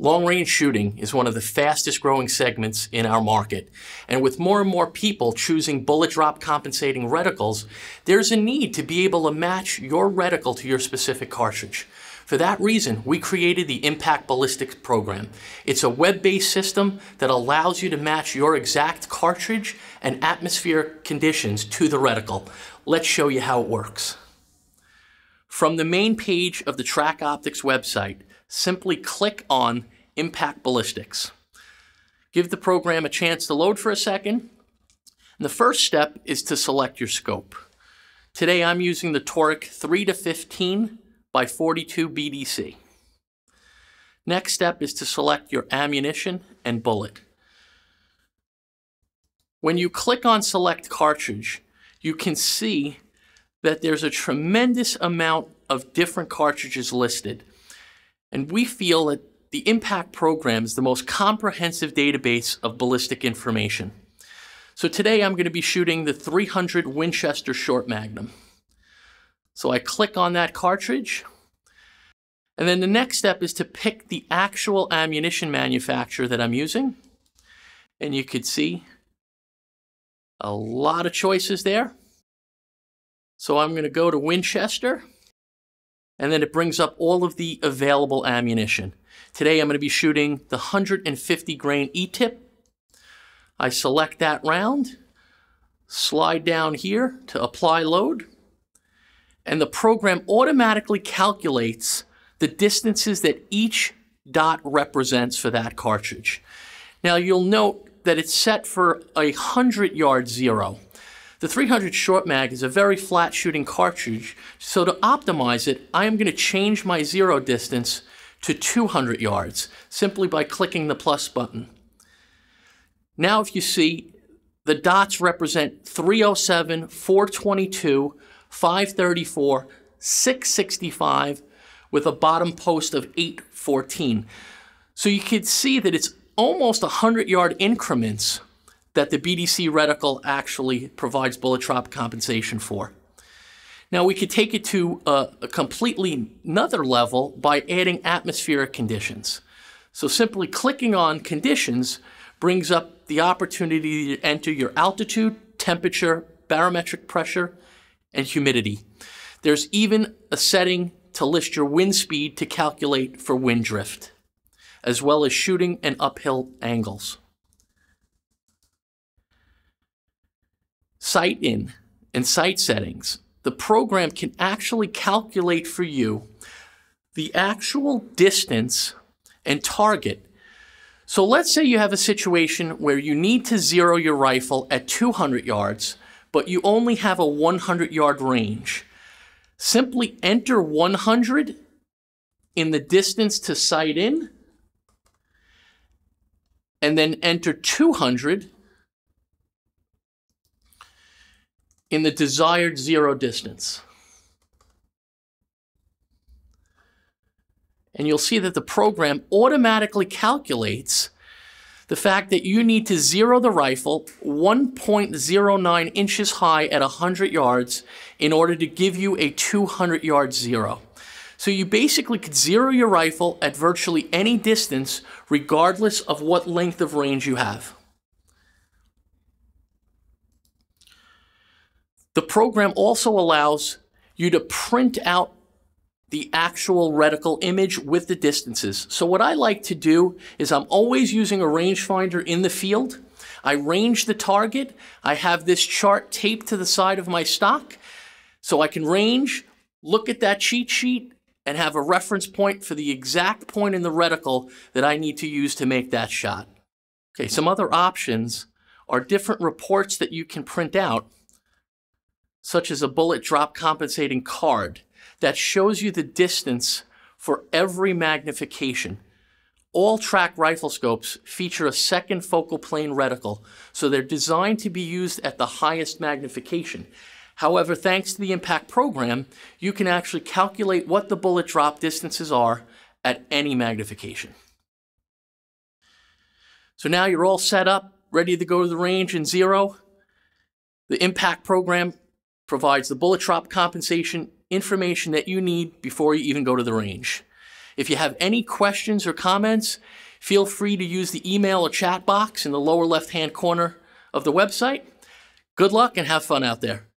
Long range shooting is one of the fastest growing segments in our market. And with more and more people choosing bullet drop compensating reticles, there's a need to be able to match your reticle to your specific cartridge. For that reason, we created the Impact Ballistics program. It's a web-based system that allows you to match your exact cartridge and atmospheric conditions to the reticle. Let's show you how it works. From the main page of the TRACT Optics website, simply click on Impact Ballistics. Give the program a chance to load for a second. And the first step is to select your scope. Today I'm using the TORIC 3 to 15 by 42 BDC. Next step is to select your ammunition and bullet. When you click on select cartridge, you can see that there's a tremendous amount of different cartridges listed. And we feel that the Impact program is the most comprehensive database of ballistic information. So today I'm going to be shooting the 300 Winchester Short Magnum. So I click on that cartridge. And then the next step is to pick the actual ammunition manufacturer that I'm using. And you could see a lot of choices there. So I'm going to go to Winchester and then it brings up all of the available ammunition. Today I'm going to be shooting the 150 grain E-tip. I select that round, slide down here to apply load, and the program automatically calculates the distances that each dot represents for that cartridge. Now you'll note that it's set for a 100 yard zero. The 300 short mag is a very flat shooting cartridge, so to optimize it, I am going to change my zero distance to 200 yards simply by clicking the plus button. Now if you see, the dots represent 307, 422, 534, 665 with a bottom post of 814. So you can see that it's almost 100 yard increments that the BDC reticle actually provides bullet drop compensation for. Now we could take it to a, a, completely another level by adding atmospheric conditions. So simply clicking on conditions brings up the opportunity to enter your altitude, temperature, barometric pressure, and humidity. There's even a setting to list your wind speed to calculate for wind drift, as well as shooting and uphill angles. Sight in and sight settings, the program can actually calculate for you the actual distance and target. So let's say you have a situation where you need to zero your rifle at 200 yards, but you only have a 100 yard range. Simply enter 100 in the distance to sight in, and then enter 200 in the desired zero distance. And you'll see that the program automatically calculates the fact that you need to zero the rifle 1.09 inches high at 100 yards in order to give you a 200 yard zero. So you basically could zero your rifle at virtually any distance regardless of what length of range you have. The program also allows you to print out the actual reticle image with the distances. So what I like to do is I'm always using a rangefinder in the field. I range the target. I have this chart taped to the side of my stock so I can range, look at that cheat sheet, and have a reference point for the exact point in the reticle that I need to use to make that shot. Okay, some other options are different reports that you can print out such as a bullet drop compensating card that shows you the distance for every magnification. All TRACT rifle scopes feature a second focal plane reticle, so they're designed to be used at the highest magnification. However, thanks to the impact program, you can actually calculate what the bullet drop distances are at any magnification. So now you're all set up, ready to go to the range in zero. The impact program provides the bullet drop compensation information that you need before you even go to the range. If you have any questions or comments, feel free to use the email or chat box in the lower left-hand corner of the website. Good luck and have fun out there.